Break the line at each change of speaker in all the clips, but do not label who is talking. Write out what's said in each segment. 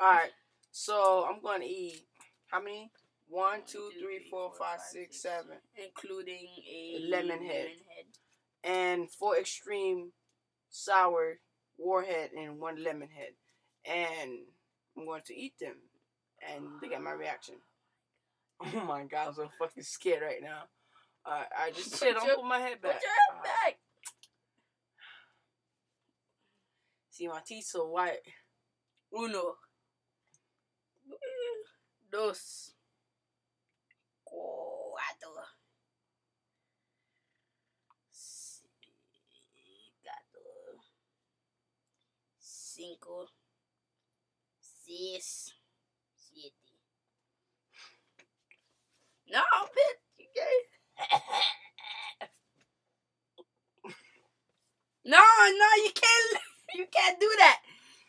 All right. So I'm going to eat how many? One, two, three, four, five, six, seven,
including a
Lemon head. and four extreme sour warhead and one lemon head, and I'm going to eat them and look at my reaction. Oh my god, I'm so fucking scared right now. Uh, I just said, don't put my head back.
Put your head
Uh,
back.
See my teeth so white.
Uno. Dos. Cuatro. Cuatro. Cinco. Seis. Siete. No, bitch. You can't. No, no, you can't. You can't do that.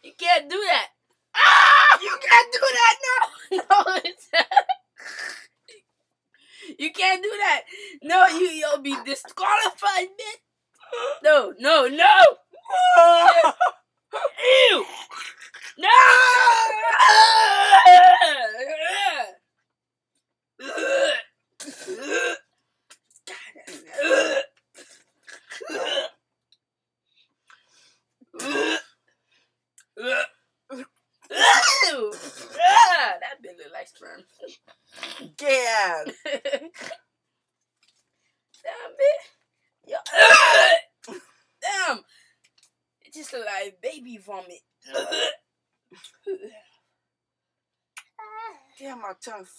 You can't do that. Ah! You can't do that. No, you can't do that. No, you you'll be disqualified, bitch. No, no, no. Ew. No. Ew. Ah, that bitch look like sperm.
Yeah.
Damn, bitch. Yo. Damn. It just look like baby vomit.
Damn, my tongue